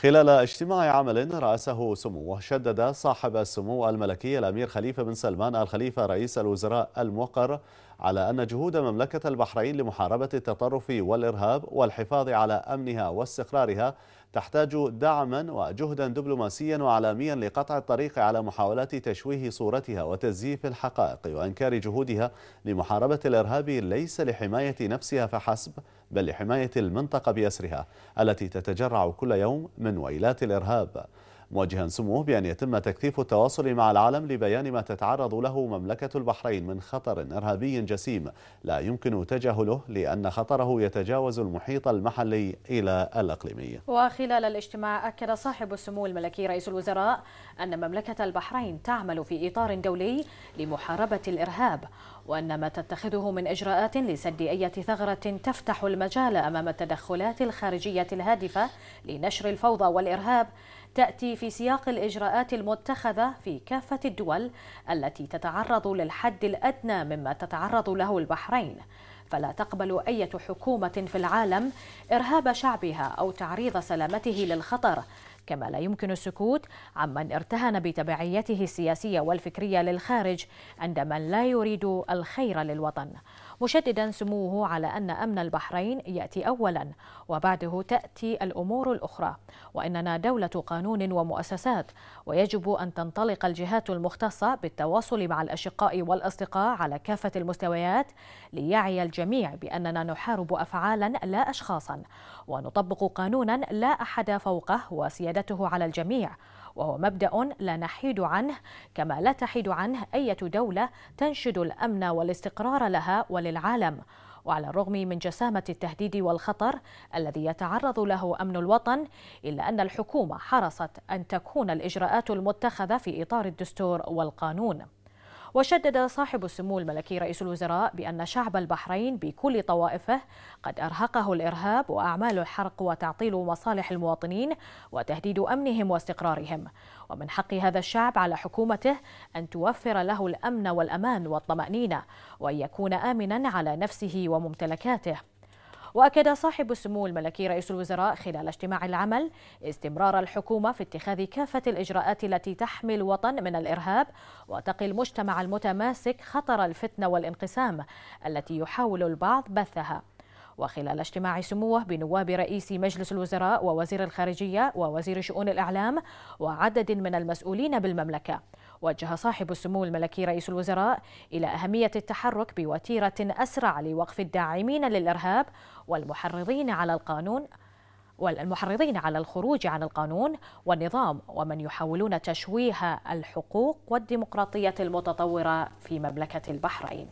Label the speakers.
Speaker 1: خلال اجتماع عمل رأسه سموه شدد صاحب السمو الملكي الأمير خليفة بن سلمان الخليفة رئيس الوزراء الموقر على أن جهود مملكة البحرين لمحاربة التطرف والإرهاب والحفاظ على أمنها واستقرارها تحتاج دعما وجهدا دبلوماسيا وعالميا لقطع الطريق على محاولات تشويه صورتها وتزييف الحقائق وإنكار جهودها لمحاربة الإرهاب ليس لحماية نفسها فحسب بل لحماية المنطقة بأسرها التي تتجرع كل يوم من ويلات الإرهاب. موجها سموه بأن يتم تكثيف التواصل مع العالم لبيان ما تتعرض له مملكة البحرين من خطر إرهابي جسيم. لا يمكن تجاهله لأن خطره يتجاوز المحيط المحلي إلى الإقليمي.
Speaker 2: وخلال الاجتماع أكد صاحب السمو الملكي رئيس الوزراء أن مملكة البحرين تعمل في إطار دولي لمحاربة الإرهاب وأن ما تتخذه من إجراءات لسد أي ثغرة تفتح المجال أمام التدخلات الخارجية الهادفة لنشر الفوضى والإرهاب تأتي في سياق الإجراءات المتخذة في كافة الدول التي تتعرض للحد الأدنى مما تتعرض له البحرين. فلا تقبل أي حكومة في العالم إرهاب شعبها أو تعريض سلامته للخطر كما لا يمكن السكوت عمن ارتهن بتبعيته السياسية والفكرية للخارج عندما لا يريد الخير للوطن. مشددا سموه على أن أمن البحرين يأتي أولا وبعده تأتي الأمور الأخرى. وإننا دولة قانون ومؤسسات ويجب أن تنطلق الجهات المختصة بالتواصل مع الأشقاء والأصدقاء على كافة المستويات ليعي الجميع بأننا نحارب أفعالا لا أشخاصا ونطبق قانونا لا أحد فوقه وسيادته على الجميع. وهو مبدأ لا نحيد عنه كما لا تحيد عنه أي دولة تنشد الأمن والاستقرار لها وللعالم. وعلى الرغم من جسامة التهديد والخطر الذي يتعرض له أمن الوطن إلا أن الحكومة حرصت أن تكون الإجراءات المتخذة في إطار الدستور والقانون. وشدد صاحب السمو الملكي رئيس الوزراء بأن شعب البحرين بكل طوائفه قد أرهقه الإرهاب وأعمال الحرق وتعطيل مصالح المواطنين وتهديد أمنهم واستقرارهم. ومن حق هذا الشعب على حكومته أن توفر له الأمن والأمان والطمأنينة وأن يكون آمنا على نفسه وممتلكاته. وأكد صاحب السمو الملكي رئيس الوزراء خلال اجتماع العمل استمرار الحكومة في اتخاذ كافة الإجراءات التي تحمي الوطن من الإرهاب وتقي المجتمع المتماسك خطر الفتنة والانقسام التي يحاول البعض بثها. وخلال اجتماع سموه بنواب رئيس مجلس الوزراء ووزير الخارجية ووزير شؤون الإعلام وعدد من المسؤولين بالمملكة. وجه صاحب السمو الملكي رئيس الوزراء إلى أهمية التحرك بوتيرة أسرع لوقف الداعمين للإرهاب والمحرضين على القانون والمحرضين على الخروج عن القانون والنظام ومن يحاولون تشويه الحقوق والديمقراطية المتطورة في مملكة البحرين.